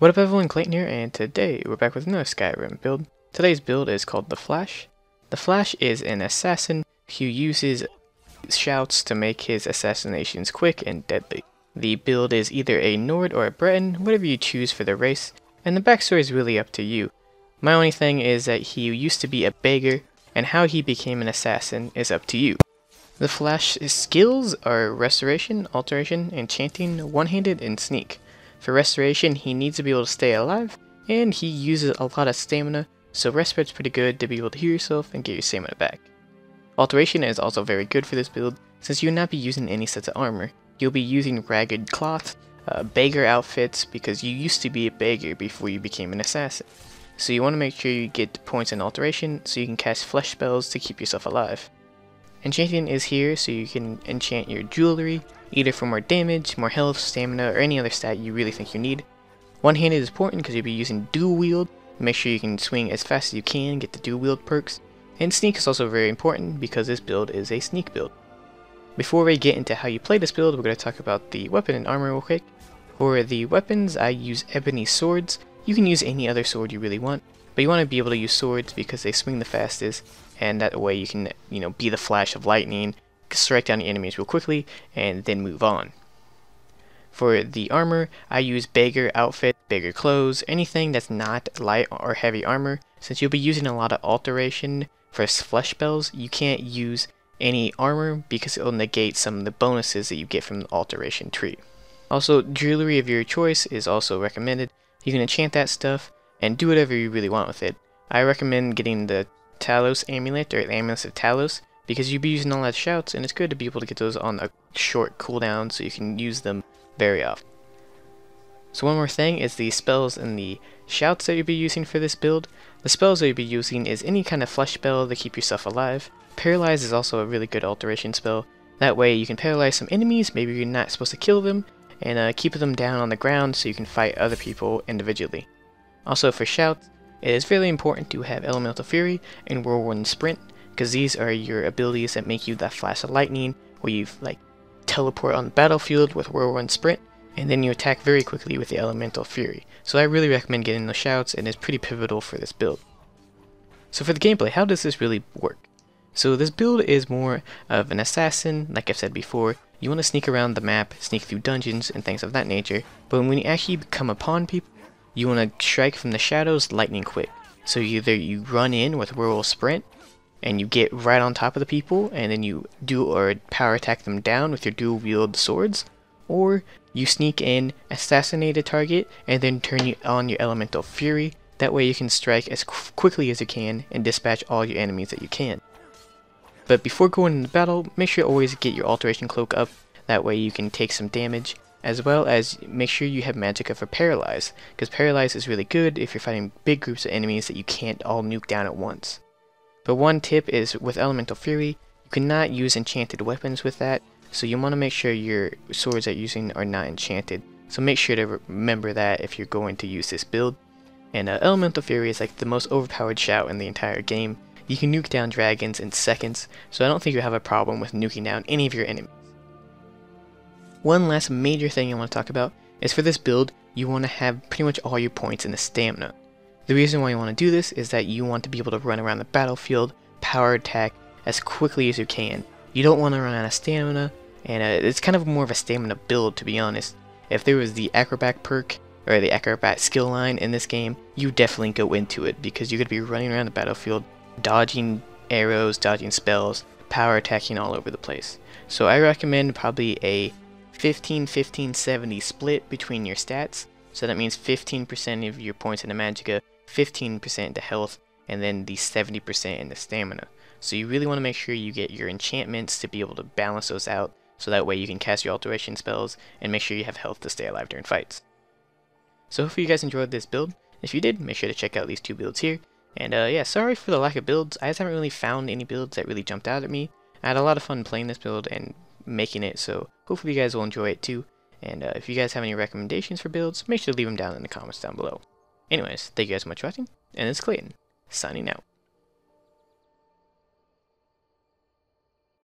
What up everyone, Clayton here, and today we're back with another Skyrim build. Today's build is called The Flash. The Flash is an assassin who uses shouts to make his assassinations quick and deadly. The build is either a Nord or a Breton, whatever you choose for the race, and the backstory is really up to you. My only thing is that he used to be a beggar, and how he became an assassin is up to you. The Flash's skills are Restoration, Alteration, Enchanting, One-Handed, and Sneak. For Restoration, he needs to be able to stay alive, and he uses a lot of stamina, so Respirat's pretty good to be able to heal yourself and get your stamina back. Alteration is also very good for this build, since you'll not be using any sets of armor. You'll be using ragged cloth, uh, beggar outfits, because you used to be a beggar before you became an assassin. So you want to make sure you get points in Alteration, so you can cast flesh spells to keep yourself alive. Enchanting is here so you can enchant your jewelry, either for more damage, more health, stamina, or any other stat you really think you need. One-handed is important because you'll be using dual wield, make sure you can swing as fast as you can, get the dual wield perks. And sneak is also very important because this build is a sneak build. Before we get into how you play this build, we're going to talk about the weapon and armor real quick. For the weapons, I use ebony swords. You can use any other sword you really want, but you want to be able to use swords because they swing the fastest and that way you can you know be the flash of lightning strike down the enemies real quickly and then move on. For the armor I use beggar outfit beggar clothes anything that's not light or heavy armor. Since you'll be using a lot of alteration for flesh spells you can't use any armor because it'll negate some of the bonuses that you get from the alteration tree. Also jewelry of your choice is also recommended. You can enchant that stuff and do whatever you really want with it. I recommend getting the Talos Amulet, or the Amulet of Talos, because you'll be using all that shouts, and it's good to be able to get those on a short cooldown so you can use them very often. So one more thing is the spells and the shouts that you'll be using for this build. The spells that you'll be using is any kind of flesh spell to keep yourself alive. Paralyze is also a really good alteration spell. That way you can paralyze some enemies, maybe you're not supposed to kill them, and uh, keep them down on the ground so you can fight other people individually. Also for shouts, it is really important to have Elemental Fury and Whirlwind Sprint, because these are your abilities that make you that flash of lightning, where you like teleport on the battlefield with Whirlwind Sprint, and then you attack very quickly with the Elemental Fury. So I really recommend getting those shouts, and it's pretty pivotal for this build. So for the gameplay, how does this really work? So this build is more of an assassin, like I've said before. You want to sneak around the map, sneak through dungeons, and things of that nature, but when you actually come upon people, you want to strike from the shadows lightning quick. So either you run in with whirl sprint and you get right on top of the people and then you do or power attack them down with your dual wield swords or you sneak in, assassinate a target and then turn you on your elemental fury. That way you can strike as qu quickly as you can and dispatch all your enemies that you can. But before going into battle, make sure you always get your alteration cloak up. That way you can take some damage as well as make sure you have Magicka for Paralyze, because Paralyze is really good if you're fighting big groups of enemies that you can't all nuke down at once. But one tip is with Elemental Fury, you cannot use enchanted weapons with that, so you want to make sure your swords that you're using are not enchanted. So make sure to remember that if you're going to use this build. And uh, Elemental Fury is like the most overpowered shout in the entire game. You can nuke down dragons in seconds, so I don't think you have a problem with nuking down any of your enemies. One last major thing I want to talk about is for this build, you want to have pretty much all your points in the stamina. The reason why you want to do this is that you want to be able to run around the battlefield, power attack as quickly as you can. You don't want to run out of stamina, and uh, it's kind of more of a stamina build to be honest. If there was the acrobat perk, or the acrobat skill line in this game, you definitely go into it because you're going to be running around the battlefield, dodging arrows, dodging spells, power attacking all over the place. So I recommend probably a 15 15 70 split between your stats. So that means 15% of your points in the Magicka, 15% the health, and then the 70% in the stamina. So you really want to make sure you get your enchantments to be able to balance those out, so that way you can cast your alteration spells and make sure you have health to stay alive during fights. So hopefully you guys enjoyed this build. If you did, make sure to check out these two builds here. And uh, yeah, sorry for the lack of builds. I just haven't really found any builds that really jumped out at me. I had a lot of fun playing this build and making it, so hopefully you guys will enjoy it too. And uh, if you guys have any recommendations for builds, make sure to leave them down in the comments down below. Anyways, thank you guys so much for watching, and it's Clayton, signing out.